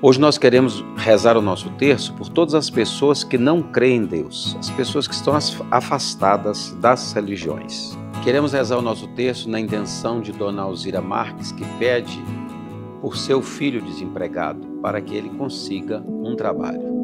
Hoje nós queremos rezar o nosso terço por todas as pessoas que não creem em Deus, as pessoas que estão afastadas das religiões. Queremos rezar o nosso terço na intenção de Dona Alzira Marques, que pede por seu filho desempregado, para que ele consiga um trabalho.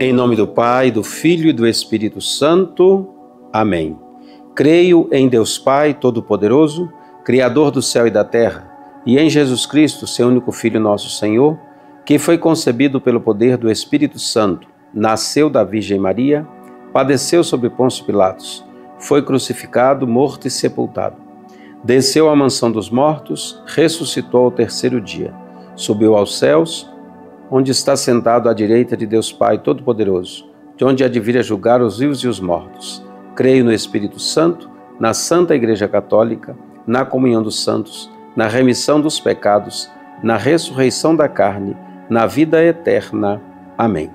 Em nome do Pai, do Filho e do Espírito Santo. Amém. Creio em Deus Pai Todo-Poderoso, Criador do céu e da terra e em Jesus Cristo, seu único Filho, nosso Senhor, que foi concebido pelo poder do Espírito Santo, nasceu da Virgem Maria, padeceu sob Pôncio Pilatos, foi crucificado, morto e sepultado. Desceu à mansão dos mortos, ressuscitou ao terceiro dia, subiu aos céus, onde está sentado à direita de Deus Pai Todo-Poderoso, de onde há de vir a julgar os vivos e os mortos. Creio no Espírito Santo, na Santa Igreja Católica, na comunhão dos santos na remissão dos pecados, na ressurreição da carne, na vida eterna. Amém.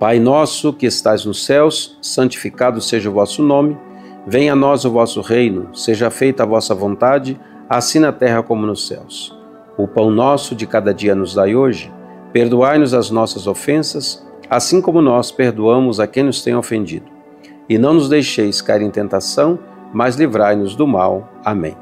Pai nosso que estais nos céus, santificado seja o vosso nome, venha a nós o vosso reino, seja feita a vossa vontade, assim na terra como nos céus. O pão nosso de cada dia nos dai hoje, perdoai-nos as nossas ofensas, assim como nós perdoamos a quem nos tem ofendido. E não nos deixeis cair em tentação, mas livrai-nos do mal. Amém.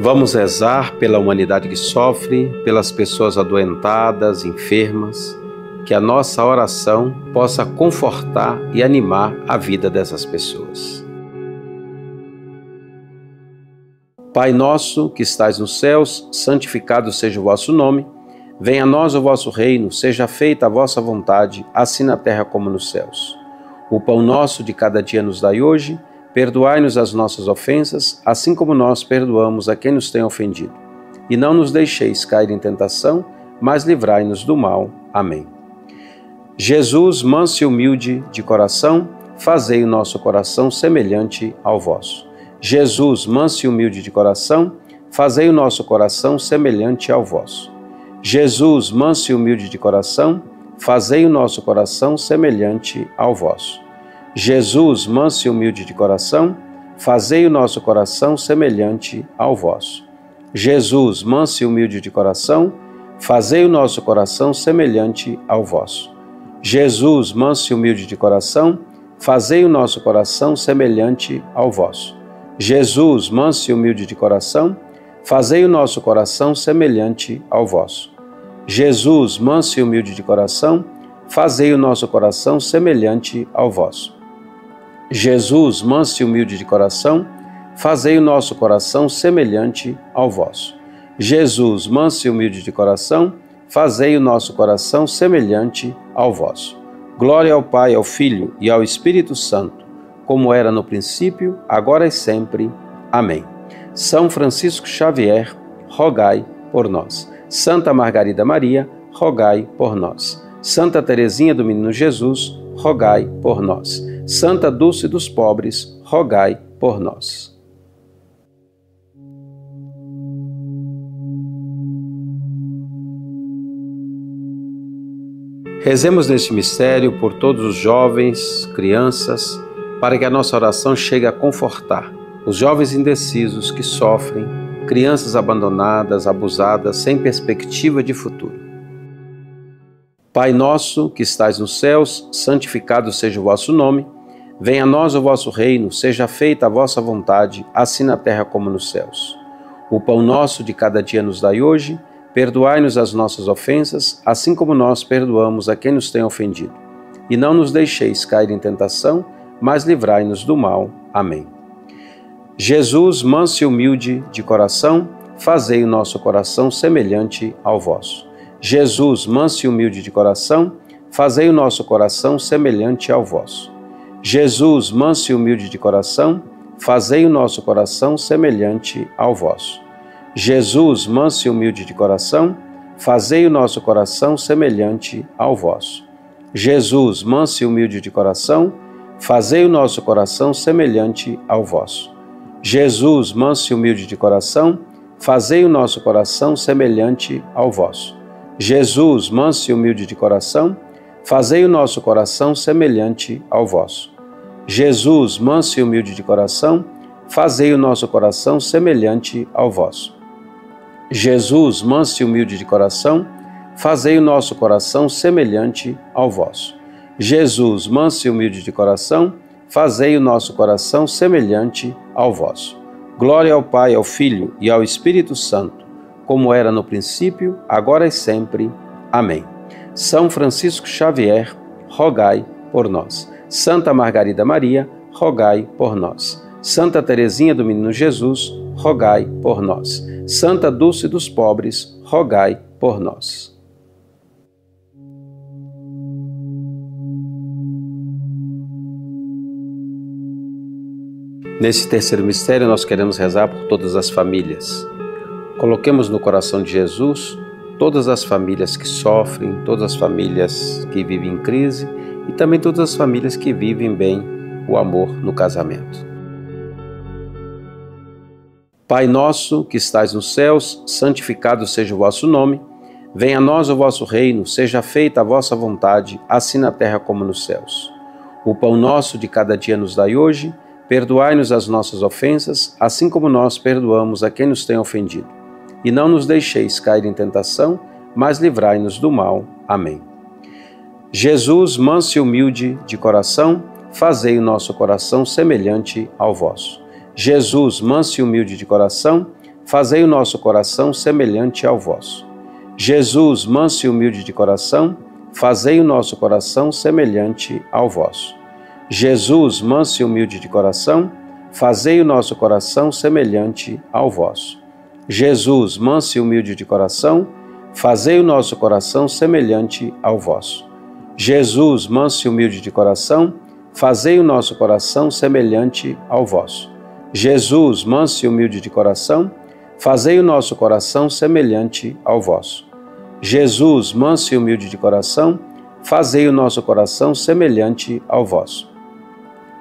Vamos rezar pela humanidade que sofre, pelas pessoas adoentadas, enfermas, que a nossa oração possa confortar e animar a vida dessas pessoas. Pai nosso que estais nos céus, santificado seja o vosso nome. Venha a nós o vosso reino, seja feita a vossa vontade, assim na terra como nos céus. O pão nosso de cada dia nos dai hoje Perdoai-nos as nossas ofensas, assim como nós perdoamos a quem nos tem ofendido. E não nos deixeis cair em tentação, mas livrai-nos do mal. Amém. Jesus, manso e humilde de coração, fazei o nosso coração semelhante ao vosso. Jesus, manso e humilde de coração, fazei o nosso coração semelhante ao vosso. Jesus, manso e humilde de coração, fazei o nosso coração semelhante ao vosso. Jesus, manso e humilde de coração, fazei o nosso coração semelhante ao vosso. Jesus, manso e humilde de coração, fazei o nosso coração semelhante ao vosso. Jesus, manso e humilde de coração, fazei o nosso coração semelhante ao vosso. Jesus, manso e humilde de coração, fazei o nosso coração semelhante ao vosso. Jesus, manso e humilde de coração, fazei o nosso coração semelhante ao vosso. Jesus, manso e humilde de coração, fazei o nosso coração semelhante ao vosso. Jesus, manso e humilde de coração, fazei o nosso coração semelhante ao vosso. Glória ao Pai, ao Filho e ao Espírito Santo, como era no princípio, agora e sempre. Amém. São Francisco Xavier, rogai por nós. Santa Margarida Maria, rogai por nós. Santa Teresinha do Menino Jesus, rogai por nós. Santa Dulce dos Pobres, rogai por nós. Rezemos neste mistério por todos os jovens, crianças, para que a nossa oração chegue a confortar os jovens indecisos que sofrem, crianças abandonadas, abusadas, sem perspectiva de futuro. Pai nosso que estais nos céus, santificado seja o vosso nome. Venha a nós o vosso reino, seja feita a vossa vontade, assim na terra como nos céus. O pão nosso de cada dia nos dai hoje, perdoai-nos as nossas ofensas, assim como nós perdoamos a quem nos tem ofendido. E não nos deixeis cair em tentação, mas livrai-nos do mal. Amém. Jesus, manso e humilde de coração, fazei o nosso coração semelhante ao vosso. Jesus, manso e humilde de coração, fazei o nosso coração semelhante ao vosso. Jesus, manso e humilde de coração, fazei o nosso coração semelhante ao vosso. Jesus, manso e humilde de coração, fazei o nosso coração semelhante ao vosso. Jesus, manso e humilde de coração, fazei o nosso coração semelhante ao vosso. Jesus, manso e humilde de coração, fazei o nosso coração semelhante ao vosso. Jesus, manso e humilde de coração, fazei o nosso coração semelhante ao vosso. Jesus, manso e humilde de coração, fazei o nosso coração semelhante ao vosso. Jesus, manso e humilde de coração, fazei o nosso coração semelhante ao vosso. Jesus, manso e humilde de coração, fazei o nosso coração semelhante ao vosso. Glória ao Pai, ao Filho e ao Espírito Santo, como era no princípio, agora e sempre. Amém. São Francisco Xavier, rogai por nós. Santa Margarida Maria, rogai por nós. Santa Teresinha do Menino Jesus, rogai por nós. Santa Dulce dos Pobres, rogai por nós. Nesse terceiro mistério, nós queremos rezar por todas as famílias. Coloquemos no coração de Jesus todas as famílias que sofrem, todas as famílias que vivem em crise e também todas as famílias que vivem bem o amor no casamento. Pai nosso que estais nos céus, santificado seja o vosso nome. Venha a nós o vosso reino, seja feita a vossa vontade, assim na terra como nos céus. O pão nosso de cada dia nos dai hoje, perdoai-nos as nossas ofensas, assim como nós perdoamos a quem nos tem ofendido e não nos deixeis cair em tentação, mas livrai-nos do mal. Amém. Jesus, manso e humilde de coração, fazei o nosso coração semelhante ao vosso. Jesus, manso e humilde de coração, fazei o nosso coração semelhante ao vosso. Jesus, manso e humilde de coração, fazei o nosso coração semelhante ao vosso. Jesus, manso e humilde de coração, fazei o nosso coração semelhante ao vosso. Jesus, manso e humilde de coração, fazei o nosso coração semelhante ao vosso. Jesus, manso e humilde de coração, fazei o nosso coração semelhante ao vosso. Jesus, manso e humilde de coração, fazei o nosso coração semelhante ao vosso. Jesus, manso e humilde de coração, fazei o nosso coração semelhante ao vosso.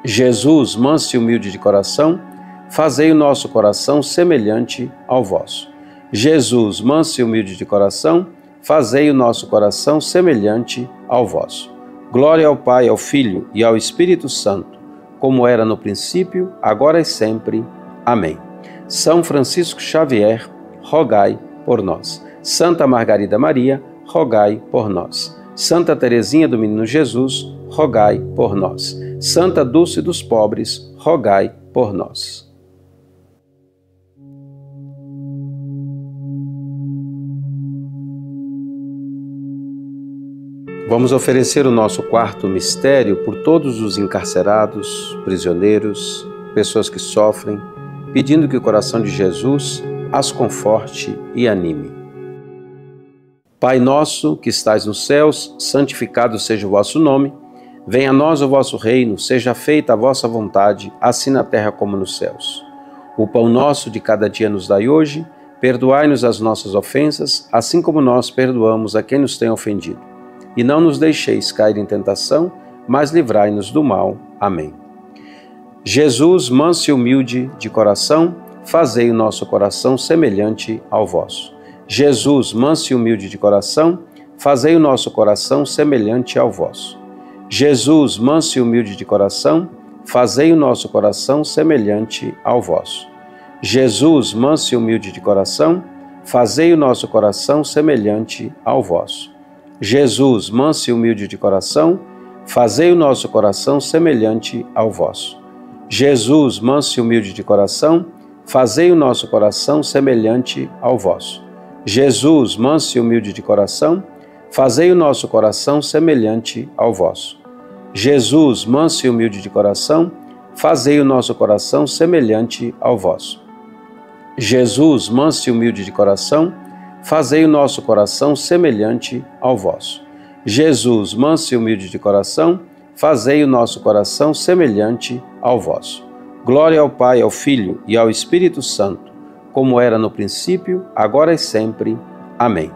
Jesus, manso e humilde de coração, fazei o nosso coração semelhante ao vosso. Jesus, manso e humilde de coração, fazei o nosso coração semelhante ao vosso. Glória ao Pai, ao Filho e ao Espírito Santo, como era no princípio, agora e sempre. Amém. São Francisco Xavier, rogai por nós. Santa Margarida Maria, rogai por nós. Santa Teresinha do Menino Jesus, rogai por nós. Santa Dulce dos Pobres, rogai por nós. Vamos oferecer o nosso quarto mistério por todos os encarcerados, prisioneiros, pessoas que sofrem, pedindo que o coração de Jesus as conforte e anime. Pai nosso que estais nos céus, santificado seja o vosso nome. Venha a nós o vosso reino, seja feita a vossa vontade, assim na terra como nos céus. O pão nosso de cada dia nos dai hoje, perdoai-nos as nossas ofensas, assim como nós perdoamos a quem nos tem ofendido e não nos deixeis cair em tentação, mas livrai-nos do mal. Amém. Jesus, manso e humilde de coração, fazei o nosso coração semelhante ao vosso. Jesus, manso e humilde de coração, fazei o nosso coração semelhante ao vosso. Jesus, manso e humilde de coração, fazei o nosso coração semelhante ao vosso. Jesus, manso e humilde de coração, fazei o nosso coração semelhante ao vosso. Jesus, manso e humilde de coração, fazei o nosso coração semelhante ao vosso. Jesus, manso e humilde de coração, fazei o nosso coração semelhante ao vosso. Jesus, manso e humilde de coração, fazei o nosso coração semelhante ao vosso. Jesus, manso e humilde de coração, fazei o nosso coração semelhante ao vosso. Jesus, manso e humilde de coração, fazei o nosso coração semelhante ao vosso. Jesus, manso e humilde de coração, fazei o nosso coração semelhante ao vosso. Glória ao Pai, ao Filho e ao Espírito Santo, como era no princípio, agora e sempre. Amém.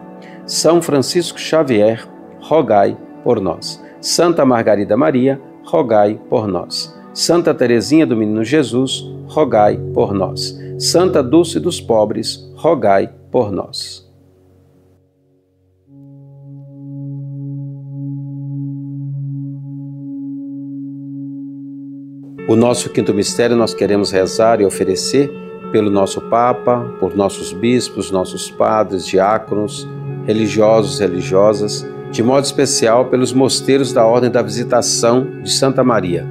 São Francisco Xavier, rogai por nós. Santa Margarida Maria, rogai por nós. Santa Teresinha do Menino Jesus, rogai por nós. Santa Dulce dos Pobres, rogai por nós. O nosso quinto mistério nós queremos rezar e oferecer pelo nosso Papa, por nossos bispos, nossos padres, diáconos, religiosos, religiosas, de modo especial pelos mosteiros da Ordem da Visitação de Santa Maria,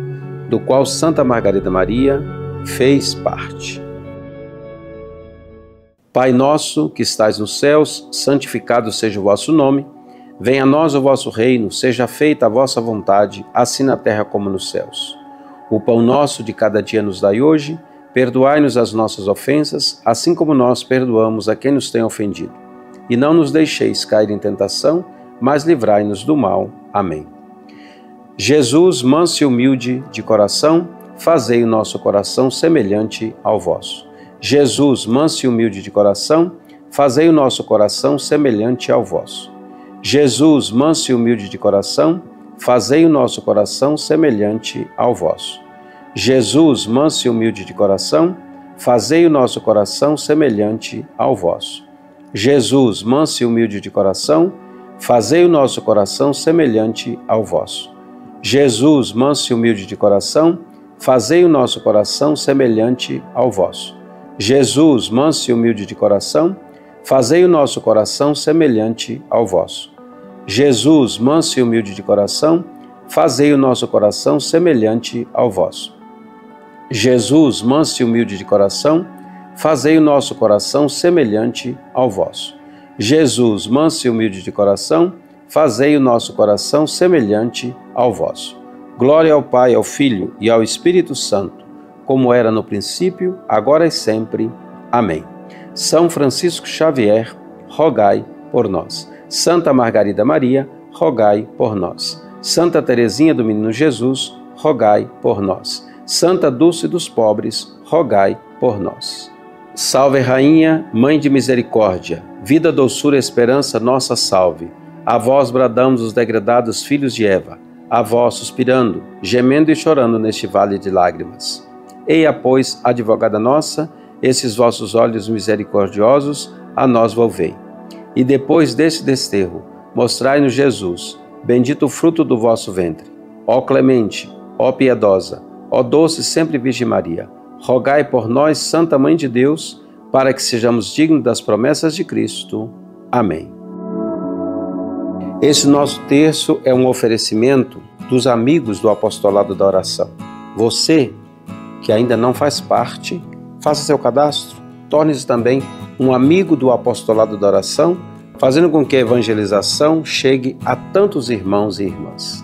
do qual Santa Margarida Maria fez parte. Pai nosso que estais nos céus, santificado seja o vosso nome. Venha a nós o vosso reino, seja feita a vossa vontade, assim na terra como nos céus. O pão nosso de cada dia nos dai hoje, perdoai-nos as nossas ofensas, assim como nós perdoamos a quem nos tem ofendido. E não nos deixeis cair em tentação, mas livrai-nos do mal. Amém. Jesus, manso e humilde de coração, fazei o nosso coração semelhante ao vosso. Jesus, manso e humilde de coração, fazei o nosso coração semelhante ao vosso. Jesus, manso e humilde de coração, fazei o nosso coração semelhante ao vosso. Jesus, manso e humilde de coração, fazei o nosso coração semelhante ao vosso. Jesus, manso e humilde de coração, fazei o nosso coração semelhante ao vosso. Jesus, manso e humilde de coração, fazei o nosso coração semelhante ao vosso. Jesus, manso e humilde de coração, fazei o nosso coração semelhante ao vosso. Jesus, manso e humilde de coração, fazei o nosso coração semelhante ao vosso. Jesus, manso e humilde de coração, fazei o nosso coração semelhante ao vosso. Jesus, manso e humilde de coração, fazei o nosso coração semelhante ao vosso. Glória ao Pai, ao Filho e ao Espírito Santo como era no princípio, agora e sempre. Amém. São Francisco Xavier, rogai por nós. Santa Margarida Maria, rogai por nós. Santa Teresinha do Menino Jesus, rogai por nós. Santa Dulce dos Pobres, rogai por nós. Salve Rainha, Mãe de Misericórdia, vida, doçura e esperança, nossa salve. A vós bradamos os degredados filhos de Eva, a vós suspirando, gemendo e chorando neste vale de lágrimas. Eia, pois, advogada nossa, esses vossos olhos misericordiosos a nós volvei. E depois desse desterro, mostrai-nos Jesus, bendito o fruto do vosso ventre. Ó clemente, ó piedosa, ó doce sempre Virgem Maria, rogai por nós, Santa Mãe de Deus, para que sejamos dignos das promessas de Cristo. Amém. Esse nosso terço é um oferecimento dos amigos do apostolado da oração. Você que ainda não faz parte, faça seu cadastro, torne-se também um amigo do apostolado da oração, fazendo com que a evangelização chegue a tantos irmãos e irmãs.